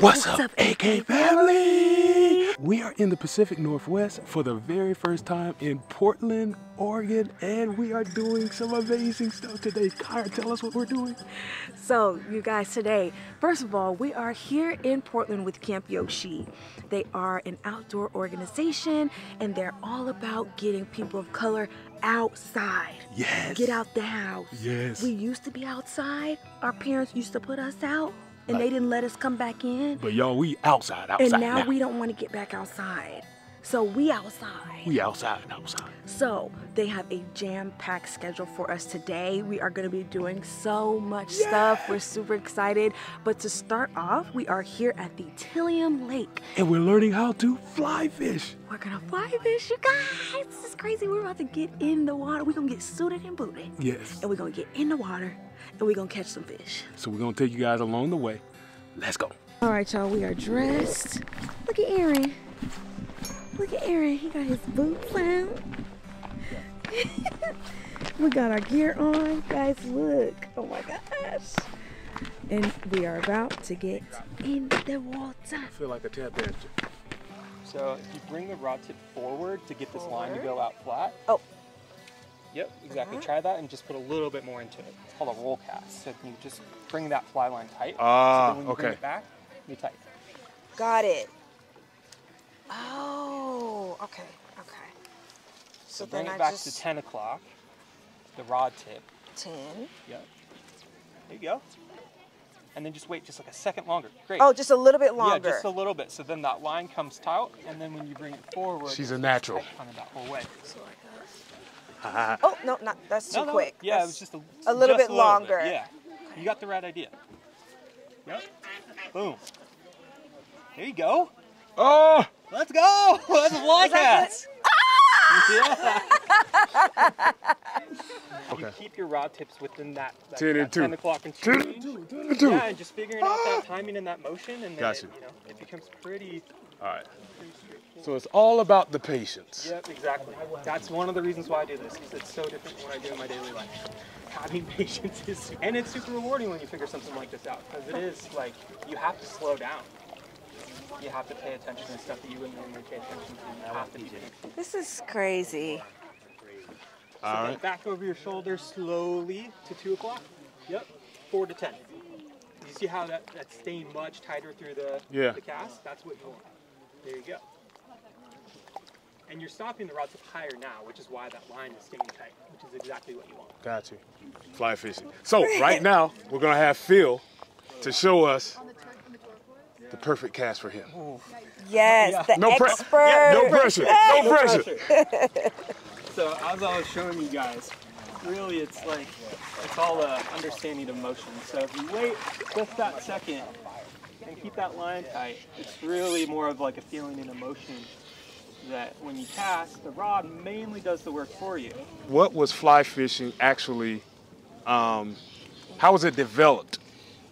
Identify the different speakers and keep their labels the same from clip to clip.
Speaker 1: What's, up, AK family? We are in the Pacific Northwest for the very first time in Portland, Oregon, and we are doing some amazing stuff today. Kyra, tell us what we're doing.
Speaker 2: So, you guys, today, first of all, we are here in Portland with Camp Yoshi. They are an outdoor organization and they're all about getting people of color outside.
Speaker 1: Yes.
Speaker 2: Get out the house.
Speaker 1: Yes.
Speaker 2: We used to be outside. Our parents used to put us out and
Speaker 1: Like-
Speaker 2: they didn't let us come back in.
Speaker 1: But y'all, we outside, outside
Speaker 2: and now, we don't want to get back outside. So we outside.
Speaker 1: We outside, outside.
Speaker 2: So they have a jam-packed schedule for us today. We are going to be doing so much stuff. We're super excited. But to start off, we are here at the Tillium Lake.
Speaker 1: And we're learning how to fly fish.
Speaker 2: We're gonna fly fish, you guys. This is crazy. We're about to get in the water. We're gonna get suited and booted.
Speaker 1: Yes.
Speaker 2: And we're gonna get in the water and we're gonna catch some fish.
Speaker 1: So we're gonna take you guys along the way. Let's go.
Speaker 2: All right, y'all, we are dressed. Look at Aaron. Look at Aaron. He got his boots on. we got our gear on. Guys, look. Oh my gosh. And we are about to get in the water.
Speaker 1: I feel like a tap dancer.
Speaker 3: So if you bring the rod tip forward to get this line to go out flat.
Speaker 2: Oh.
Speaker 3: Yep, exactly. Try that and just put a little bit more into it. It's called a roll cast. So you just bring that fly line tight.
Speaker 1: Ah,
Speaker 3: so then when you bring
Speaker 1: okay.
Speaker 3: it back, you tight.
Speaker 2: Got it. Oh, okay, okay.
Speaker 3: So,
Speaker 2: So
Speaker 3: bring it back
Speaker 2: just-
Speaker 3: to 10 o'clock, the rod tip.
Speaker 2: 10.
Speaker 3: Yep. There you go. And then just wait just like a second longer. Great.
Speaker 2: Oh, just a little bit longer.
Speaker 3: Yeah,
Speaker 2: longer.
Speaker 3: just a little bit. So then that line comes taut, and then when you bring it forward,
Speaker 1: She's a natural.
Speaker 3: tight Kind of that whole way.
Speaker 2: oh, no, not that's too
Speaker 3: No, no,
Speaker 2: quick.
Speaker 3: Yeah, it was just a,
Speaker 2: a little
Speaker 3: just
Speaker 2: bit longer.
Speaker 3: Yeah, you got the right idea. Yep. Boom. There you go.
Speaker 1: Oh!
Speaker 3: Let's go. Let's fly
Speaker 2: that
Speaker 3: cats.
Speaker 2: Ah!
Speaker 3: Yeah.
Speaker 1: Okay.
Speaker 3: You keep your rod tips within that, that
Speaker 1: 10 and
Speaker 3: that
Speaker 1: 2.
Speaker 3: 10 o'clock and
Speaker 1: 10
Speaker 3: 2.
Speaker 1: and 2, 10 and 2.
Speaker 3: Yeah, and just figuring out that timing and that motion, and then
Speaker 1: Got
Speaker 3: it,
Speaker 1: you.
Speaker 3: know, it becomes pretty,
Speaker 1: All right. So it's all about the patience.
Speaker 3: Yep, exactly. That's one of the reasons why I do this, because it's so different from what I do in my daily life. Having patience is, and it's super rewarding when you figure something like this out, because it is like you have to slow down. You have to pay attention to stuff that you wouldn't normally pay attention to. You have to be patient.
Speaker 2: This is crazy.
Speaker 3: So
Speaker 1: All
Speaker 3: then
Speaker 1: right.
Speaker 3: back over your shoulder slowly to two o'clock. Yep. Four to ten. You see how that, that's staying much tighter through the,
Speaker 1: Yeah.
Speaker 3: the cast? That's what you want. There you go. And you're stopping the rod tip higher now, which is why that line is staying tight, which is exactly what you want.
Speaker 1: Got you. Fly fishing. So right now we're gonna have Phil to show us the perfect cast for him.
Speaker 2: Yes,
Speaker 3: Yeah.
Speaker 2: the
Speaker 1: No, pre-
Speaker 2: expert.
Speaker 1: no pressure. No pressure.
Speaker 3: So as I was showing you guys, really it's like it's all a understanding of motion. So if you wait just that second and keep that line tight, it's really more of like a feeling and emotion that when you cast, the rod mainly does the work for you.
Speaker 1: What was fly fishing actually? Um, how was it developed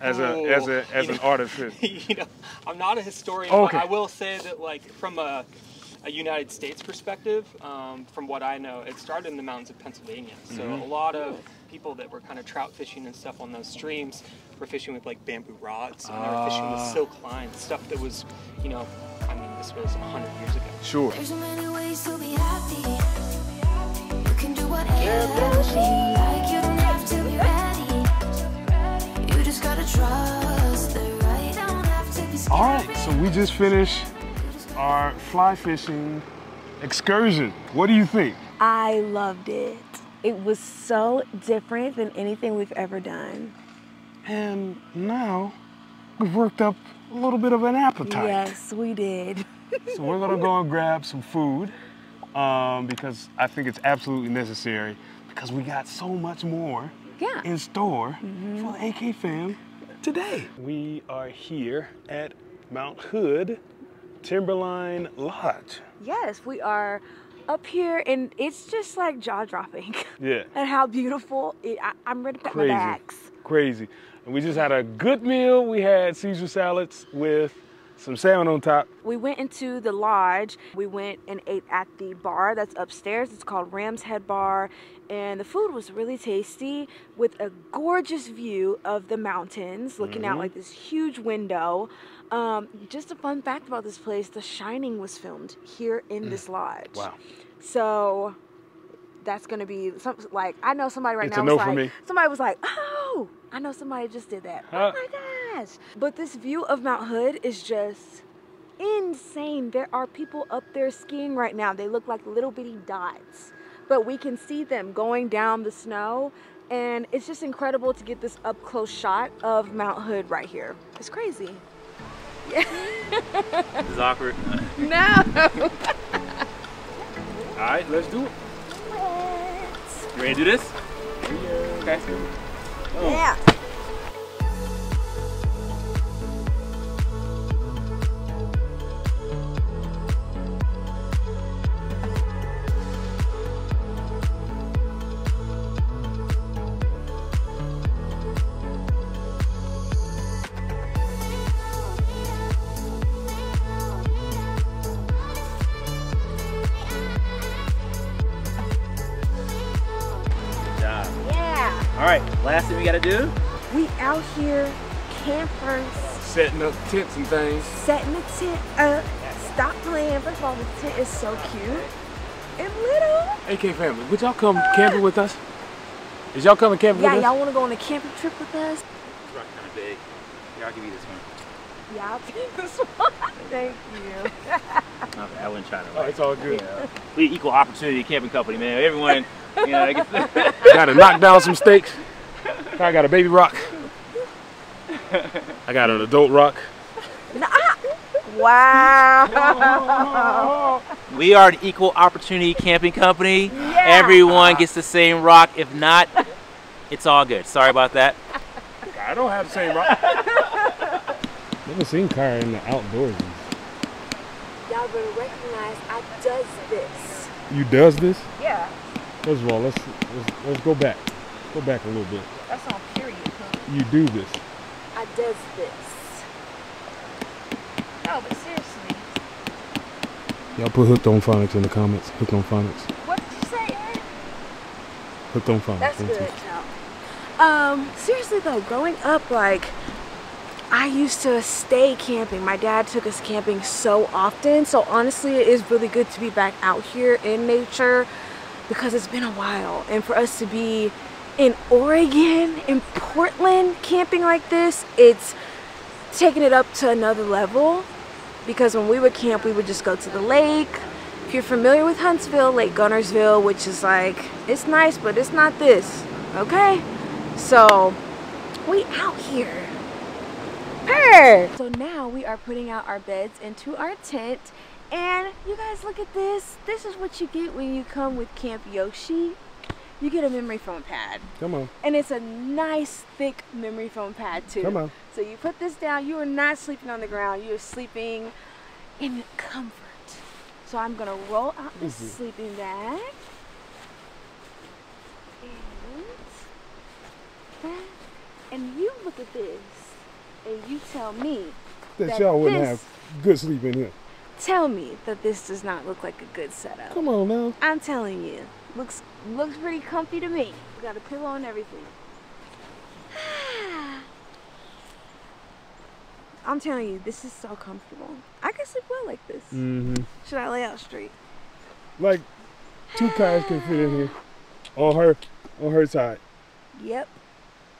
Speaker 1: as a as a as
Speaker 3: Oh,
Speaker 1: an art of fish?
Speaker 3: you know, I'm not a historian,
Speaker 1: Okay.
Speaker 3: but I will say that like from a, a United States perspective, um, from what I know, it started in the mountains of Pennsylvania. So
Speaker 1: Mm-hmm.
Speaker 3: a lot of people that were kind of trout fishing and stuff on those streams were fishing with like bamboo rods and they were fishing with
Speaker 1: Ah.
Speaker 3: silk lines, stuff that was, you know, I mean, this was 100 years ago.
Speaker 1: Sure.
Speaker 4: There's so many ways to be happy. You can do whatever you like.
Speaker 1: All right. So we just finished our fly fishing excursion. What do you think?
Speaker 2: I loved it. It was so different than anything we've ever done.
Speaker 1: And now we've worked up a little bit of an appetite.
Speaker 2: Yes, we did.
Speaker 1: So we're gonna go and grab some food um, because I think it's absolutely necessary because we got so much more
Speaker 2: Yeah.
Speaker 1: in store for the AK fam today. We are here at Mount Hood Timberline Lodge.
Speaker 2: Yes, we are up here, and it's just like jaw dropping.
Speaker 1: Yeah.
Speaker 2: and how beautiful it. I, I'm ready to pack
Speaker 1: Crazy.
Speaker 2: my bags.
Speaker 1: Crazy. And we just had a good meal. We had Caesar salads with Some salmon on top.
Speaker 2: We went into the lodge. We went and ate at the bar that's upstairs. It's called Ram's Head Bar. And the food was really tasty with a gorgeous view of the mountains, looking out like this huge window. Um, just a fun fact about this place The Shining was filmed here in this lodge.
Speaker 1: Wow.
Speaker 2: So that's gonna be some like I know somebody right
Speaker 1: It's
Speaker 2: now
Speaker 1: a no
Speaker 2: was
Speaker 1: for
Speaker 2: like
Speaker 1: me.
Speaker 2: somebody was like, oh, I know somebody just did that.
Speaker 1: Huh?
Speaker 2: Oh my gosh! But this view of Mount Hood is just insane. There are people up there skiing right now. They look like little bitty dots, but we can see them going down the snow. And it's just incredible to get this up close shot of Mount Hood right here. It's crazy. Yeah.
Speaker 5: This is awkward.
Speaker 2: No.
Speaker 1: All right, let's do it.
Speaker 5: You ready to do this?
Speaker 3: Okay.
Speaker 2: Yeah.
Speaker 5: All right, last thing we gotta do.
Speaker 2: We out here, campers,
Speaker 1: Setting up tents and things.
Speaker 2: setting the tent up. Stop playing. First of all, the tent is so cute and little.
Speaker 1: AK family, would y'all come camping with us? Is y'all coming camping
Speaker 2: Yeah,
Speaker 1: with us?
Speaker 2: Yeah, y'all want to go on a camping trip with us?
Speaker 5: This rock kind of big. Here, I'll give you this one.
Speaker 2: Yeah, I'll take this one. Thank you.
Speaker 5: Okay, I wouldn't try to.
Speaker 1: Oh, it's all good.
Speaker 5: We equal opportunity camping company, man. Everyone, you know, gets
Speaker 1: Gotta knock down some stakes. I got a baby rock. I got an adult rock.
Speaker 2: Wow.
Speaker 5: We are an equal opportunity camping company. Everyone gets the same rock. If not, it's all good. Sorry about that.
Speaker 1: I don't have the same rock. Never seen Kara in the outdoors.
Speaker 2: Y'all better recognize I does this.
Speaker 1: You does this?
Speaker 2: Yeah,
Speaker 1: First of all, let's let's, let's go back. Go back a little bit.
Speaker 2: that's on period. Huh?
Speaker 1: You do this.
Speaker 2: I does this. No, but seriously.
Speaker 1: Y'all put hooked on phonics in the comments. Hooked on phonics.
Speaker 2: What did you say, Aaron?
Speaker 1: Hooked on phonics.
Speaker 2: That's
Speaker 1: Thank you.
Speaker 2: good. Um, seriously though, growing up, like, I used to stay camping. My dad took us camping so often. So honestly, it is really good to be back out here in nature because it's been a while. And for us to be in Oregon, in Portland, camping like this, it's taking it up to another level. Because when we would camp, we would just go to the lake. If you're familiar with Huntsville, Lake Guntersville, which is like, it's nice, but it's not this, okay? So, we out here. Purr. So now we are putting out our beds into our tent. And you guys look at this. This is what you get when you come with Camp Yoshi. You get a memory foam pad.
Speaker 1: Come on.
Speaker 2: And it's a nice thick memory foam pad too.
Speaker 1: Come on.
Speaker 2: So you put this down, you are not sleeping on the ground, you are sleeping in comfort. So I'm gonna roll out this
Speaker 1: Easy. Mm-hmm.
Speaker 2: sleeping bag. And that. And you look at this and you tell me
Speaker 1: That,
Speaker 2: That
Speaker 1: y'all wouldn't have good sleep in here.
Speaker 2: Tell me that this does not look like a good setup.
Speaker 1: Come on now.
Speaker 2: I'm telling you. Looks looks pretty comfy to me. We got a pillow and everything. I'm telling you, this is so comfortable. I can sleep well like this.
Speaker 1: Mm-hmm.
Speaker 2: Should I lay out straight?
Speaker 1: Like two cars can fit in here. On her, on her side,
Speaker 2: Yep.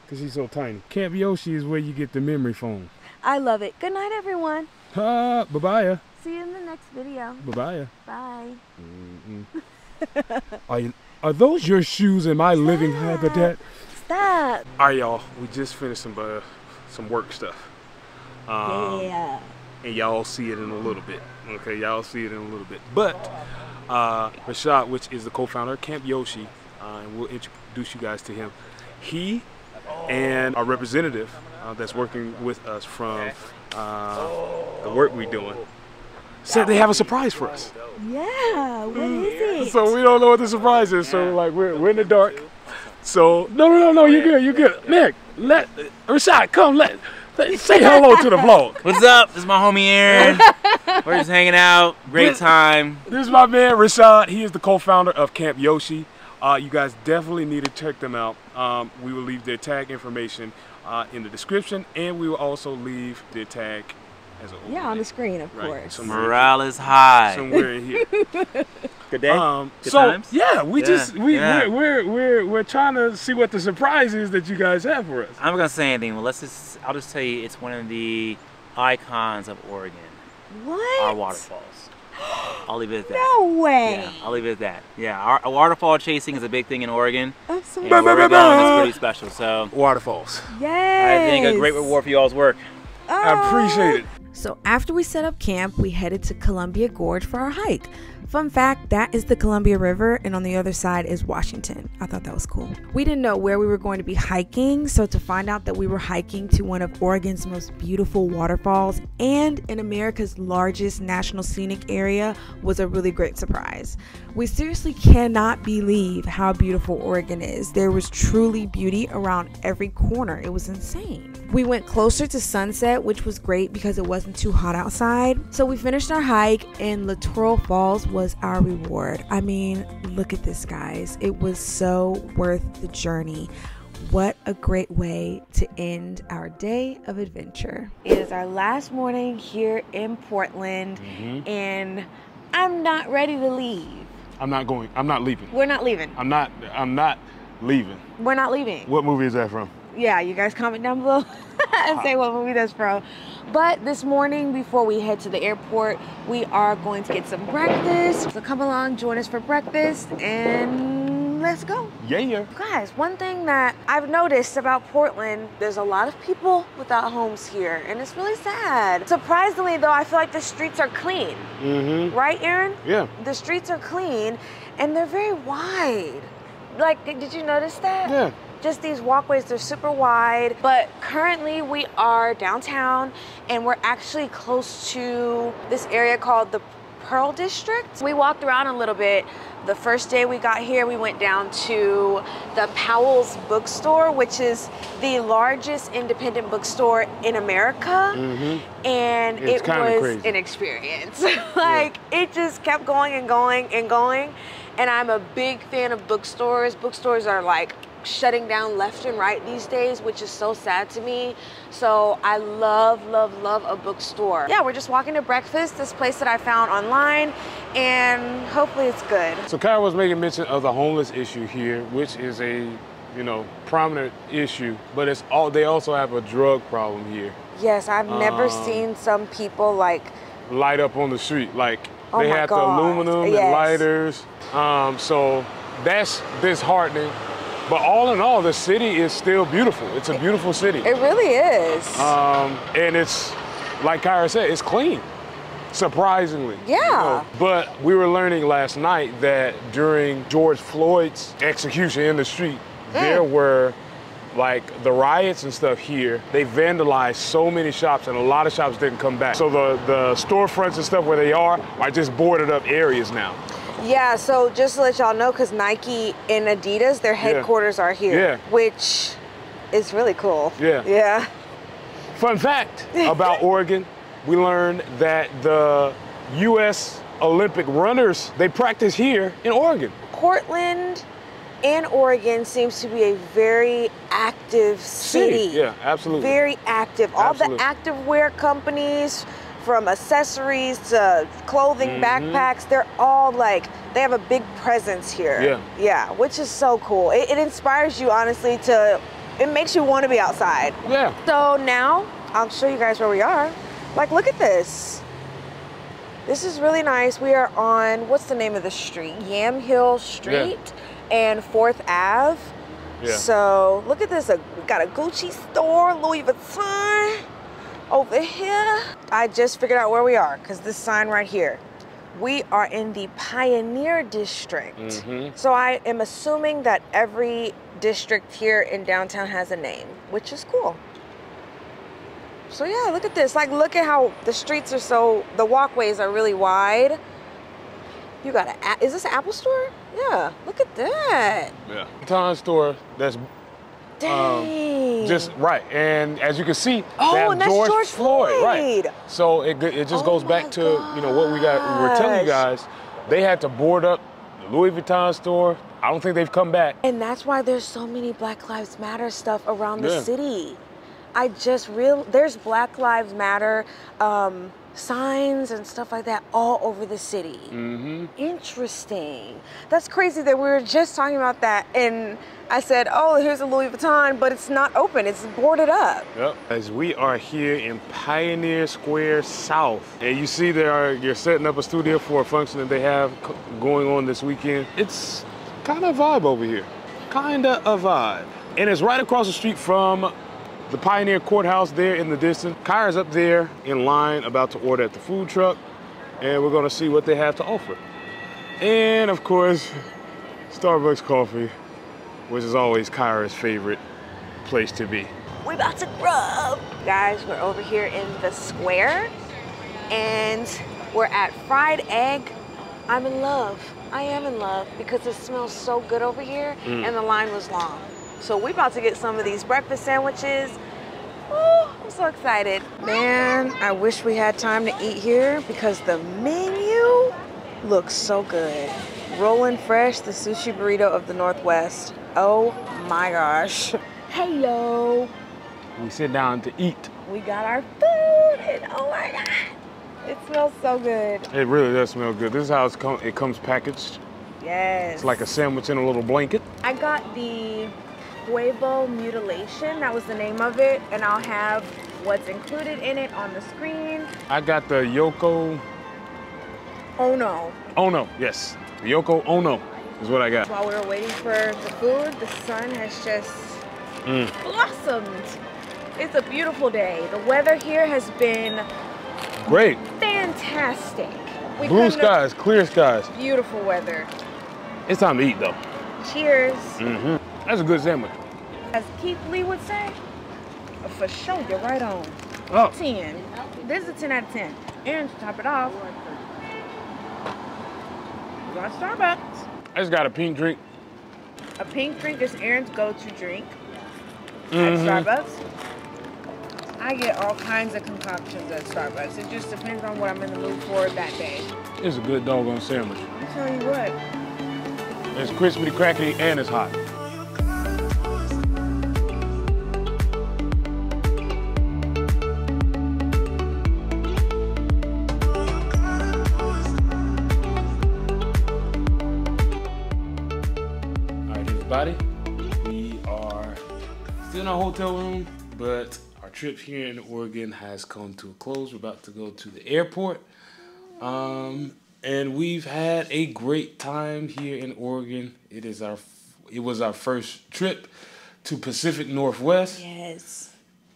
Speaker 1: cause she's so tiny. Camp Yoshi is where you get the memory foam.
Speaker 2: I love it. Good night, everyone.
Speaker 1: Ha, bye bye,
Speaker 2: See you in the next video.
Speaker 1: bye bye.
Speaker 2: Bye.
Speaker 1: Are you, are those your shoes in my living habitat?
Speaker 2: Stop.
Speaker 1: All right, y'all. We just finished some uh, some work stuff. Um,
Speaker 2: yeah.
Speaker 1: and y'all see it in a little bit. Okay, y'all see it in a little bit. But uh, Rashad, which is the co-founder of Camp Yoshi, uh, and we'll introduce you guys to him. He and our representative uh, that's working with us from uh, the work we're doing said they have a surprise for us.
Speaker 2: Yeah. What is it?
Speaker 1: So we don't know what the surprise is. So like we're, we're in the dark. So no no no no you're good you're good. Nick let Rashad come let Say, say hello to the vlog.
Speaker 5: What's up? This is my homie Aaron. We're just hanging out. Great time.
Speaker 1: This is my man Rashad. He is the co-founder of Camp Yoshi. Uh, you guys definitely need to check them out. Um, we will leave their tag information uh, in the description, and we will also leave their tag as a
Speaker 2: Yeah, on the screen, of
Speaker 1: Right,
Speaker 2: course.
Speaker 1: somewhere.
Speaker 5: Morale is high.
Speaker 1: somewhere in here.
Speaker 5: Good day.
Speaker 1: Um,
Speaker 5: Good
Speaker 1: so
Speaker 5: times?
Speaker 1: yeah, we
Speaker 5: Yeah,
Speaker 1: just we
Speaker 5: yeah.
Speaker 1: we're, we're we're we're trying to see what the surprise is that you guys have for us.
Speaker 5: I'm not gonna say anything. Well, let's just. I'll just tell you, it's one of the icons of Oregon.
Speaker 2: What?
Speaker 5: Our waterfalls. I'll leave it at that.
Speaker 2: No way.
Speaker 5: Yeah, I'll leave it at that. Yeah, our, our waterfall chasing is a big thing in Oregon.
Speaker 2: I'm
Speaker 5: And where is pretty special. So
Speaker 1: Waterfalls.
Speaker 2: Yes.
Speaker 5: I think a great reward for y'all's work.
Speaker 1: I appreciate it.
Speaker 2: So after we set up camp, we headed to Columbia Gorge for our hike. Fun fact, that is the Columbia River and on the other side is Washington. I thought that was cool. We didn't know where we were going to be hiking, so to find out that we were hiking to one of Oregon's most beautiful waterfalls and in America's largest national scenic area was a really great surprise. We seriously cannot believe how beautiful Oregon is. There was truly beauty around every corner. It was insane. We went closer to sunset, which was great because it wasn't too hot outside. So we finished our hike, and Latourell Falls was our reward. I mean, look at this, guys. It was so worth the journey. What a great way to end our day of adventure. It is our last morning here in Portland, mm-hmm. and I'm not ready to leave.
Speaker 1: I'm not going. I'm not leaving.
Speaker 2: We're not leaving.
Speaker 1: I'm not. I'm not leaving.
Speaker 2: We're not leaving.
Speaker 1: What movie is that from?
Speaker 2: yeah, you guys comment down below and say what movie that's from. But this morning, before we head to the airport, we are going to get some breakfast. So come along, join us for breakfast, and let's go.
Speaker 1: Yeah, yeah.
Speaker 2: Guys, one thing that I've noticed about Portland, there's a lot of people without homes here, and it's really sad. Surprisingly, though, I feel like the streets are clean.
Speaker 1: Mm-hmm.
Speaker 2: Right, Aaron?
Speaker 1: Yeah.
Speaker 2: The streets are clean, and they're very wide. Like, did you notice that?
Speaker 1: Yeah.
Speaker 2: just these walkways they're super wide but currently we are downtown and we're actually close to this area called the pearl district. We walked around a little bit. The first day we got here we went down to the powell's bookstore which is the largest independent bookstore in america. Mm-hmm. And
Speaker 1: It's
Speaker 2: it was
Speaker 1: crazy.
Speaker 2: an experience. Like it just kept going and going and going. And i'm a big fan of bookstores. Bookstores are like shutting down left and right these days which is so sad to me so i love love love a bookstore yeah we're just walking to breakfast this place that i found online and hopefully it's good
Speaker 1: So Kyle was making mention of the homeless issue here, which is a, you know, prominent issue, but it's all they also have a drug problem here.
Speaker 2: yes i've never
Speaker 1: Um,
Speaker 2: seen some people like
Speaker 1: Light up on the street, like
Speaker 2: Oh
Speaker 1: they have
Speaker 2: God,
Speaker 1: the aluminum
Speaker 2: yes.
Speaker 1: and lighters. Um, so that's disheartening. But all in all, the city is still beautiful. It's a beautiful city.
Speaker 2: it really is
Speaker 1: Um, and it's like Kyra said, it's clean. Surprisingly. you
Speaker 2: Yeah.
Speaker 1: know. But we were learning last night that during George Floyd's execution in the street, there were like the riots and stuff here, they vandalized so many shops and a lot of shops didn't come back. So the, the storefronts and stuff where they are are just boarded up areas now.
Speaker 2: Yeah, so just to let y'all know, because Nike and Adidas, their headquarters are here,
Speaker 1: Yeah.
Speaker 2: which is really cool.
Speaker 1: Yeah.
Speaker 2: Yeah.
Speaker 1: Fun fact about Oregon, we learned that the US Olympic runners, they practice here in Oregon.
Speaker 2: Portland and Oregon seems to be a very active city.
Speaker 1: Yeah, absolutely.
Speaker 2: Very active. All
Speaker 1: Absolutely.
Speaker 2: the active wear companies, from accessories to clothing,
Speaker 1: Mm-hmm.
Speaker 2: backpacks, they're all like, they have a big presence here.
Speaker 1: Yeah.
Speaker 2: Yeah, which is so cool. It, it inspires you, honestly, to, it makes you want to be outside.
Speaker 1: Yeah.
Speaker 2: So now I'll show you guys where we are. Like, look at this. This is really nice. We are on what's the name of the street? Yamhill Street and Fourth Ave.
Speaker 1: Yeah.
Speaker 2: So look at this. We got a Gucci store, Louis Vuitton over here. I just figured out where we are because this sign right here. We are in the Pioneer District.
Speaker 1: Mhm.
Speaker 2: So I am assuming that every district here in downtown has a name, which is cool. So yeah, look at this. Like look at how the streets are so the walkways are really wide. You got a is this an Apple store? Yeah. Look at that.
Speaker 1: Yeah. Ton store that's
Speaker 2: Dang.
Speaker 1: Just right. And as you can see,
Speaker 2: Oh,
Speaker 1: they have
Speaker 2: and that's George Floyd.
Speaker 1: right? So it it just
Speaker 2: Oh
Speaker 1: goes back to you know what we got. We were telling you guys, they had to board up the Louis Vuitton store. I don't think they've come back.
Speaker 2: And that's why there's so many Black Lives Matter stuff around the
Speaker 1: Yeah.
Speaker 2: city. I just real there's Black Lives Matter um, signs and stuff like that all over the city.
Speaker 1: Mm-hmm.
Speaker 2: Interesting. That's crazy that we were just talking about that, and I said, "Oh, here's a Louis Vuitton, but it's not open. It's boarded up."
Speaker 1: Yep. As we are here in Pioneer Square South, and you see they are you're setting up a studio for a function that they have c- going on this weekend. It's kind of vibe over here, kinda a vibe, and it's right across the street from the Pioneer Courthouse there in the distance. Kyra's up there in line about to order at the food truck, and we're gonna see what they have to offer. And of course, Starbucks coffee, which is always Kyra's favorite place to be.
Speaker 2: We're about to grub. Guys, we're over here in the square and we're at Fried Egg. I'm in love. I am in love because it smells so good over here mm. and the line was long. So we're about to get some of these breakfast sandwiches. Oh, I'm so excited. Man, I wish we had time to eat here because the menu looks so good. Rolling fresh, the sushi burrito of the Northwest. Oh my gosh. Hello.
Speaker 1: We sit down to eat.
Speaker 2: We got our food, and oh my god, it smells so good.
Speaker 1: It really does smell good. This is how it comes packaged.
Speaker 2: Yes.
Speaker 1: It's like a sandwich in a little blanket.
Speaker 2: I got the huevo mutilation. That was the name of it, and I'll have what's included in it on the screen.
Speaker 1: I got the Yoko
Speaker 2: Oh no!
Speaker 1: Ono. Yes, Yoko Ono is what I got.
Speaker 2: While we were waiting for the food, the sun has just
Speaker 1: Mm.
Speaker 2: blossomed. It's a beautiful day. The weather here has been
Speaker 1: Great.
Speaker 2: fantastic. We
Speaker 1: Blue skies, clear skies.
Speaker 2: Beautiful weather.
Speaker 1: It's time to eat though.
Speaker 2: Cheers.
Speaker 1: hmm That's a good sandwich.
Speaker 2: As Keith Lee would say, for sure, you're right on.
Speaker 1: Oh,
Speaker 2: 10. This is a 10 out of 10. And to top it off, we got Starbucks.
Speaker 1: I just got a pink drink.
Speaker 2: A pink drink is Aaron's go-to drink
Speaker 1: Mhm.
Speaker 2: at Starbucks. I get all kinds of concoctions at Starbucks. It just depends on what I'm in the mood for that day.
Speaker 1: It's a good doggone sandwich.
Speaker 2: I tell you what,
Speaker 1: It's crispy, crackety, and it's hot. Hotel room, but our trip here in Oregon has come to a close. We're about to go to the airport. Um, and we've had a great time here in Oregon. It is our it was our first trip to Pacific Northwest
Speaker 2: yes.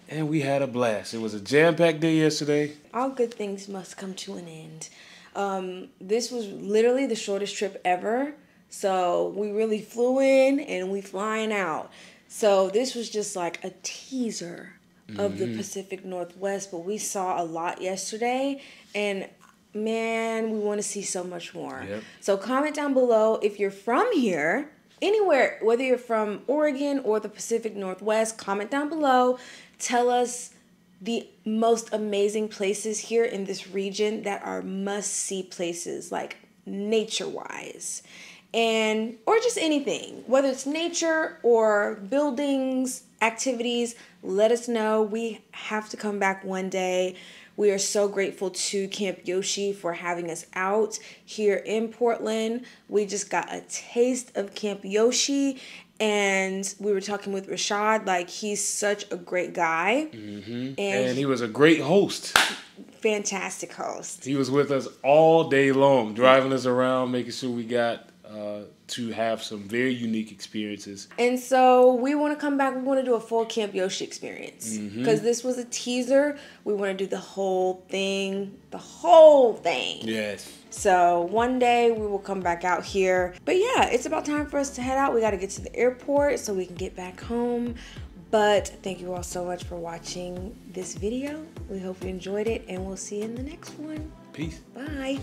Speaker 1: and we had a blast. It was a jam-packed day yesterday.
Speaker 2: all good things must come to an end. Um, this was literally the shortest trip ever. So we really flew in and we flying out. So this was just like a teaser of the mm-hmm. Pacific Northwest, but we saw a lot yesterday and man, we want to see so much more.
Speaker 1: Yep.
Speaker 2: So comment down below if you're from here, anywhere, whether you're from Oregon or the Pacific Northwest, comment down below. Tell us the most amazing places here in this region that are must see places, like nature wise. And or just anything, whether it's nature or buildings, activities, let us know. We have to come back one day. We are so grateful to Camp Yoshi for having us out here in Portland. We just got a taste of Camp Yoshi and we were talking with Rashad like he's such a great guy mm-hmm. and,
Speaker 1: And he was a great host.
Speaker 2: fantastic host.
Speaker 1: He was with us all day long, driving us around, making sure we got uh, to have some very unique experiences.
Speaker 2: And so we want to come back. We want to do a full Camp Yoshi experience because this was a teaser. We want to do the whole thing, the whole thing.
Speaker 1: Yes.
Speaker 2: So one day we will come back out here. But yeah, it's about time for us to head out. We got to get to the airport so we can get back home. But thank you all so much for watching this video. We hope you enjoyed it and we'll see you in the next one.
Speaker 1: Peace.
Speaker 2: Bye.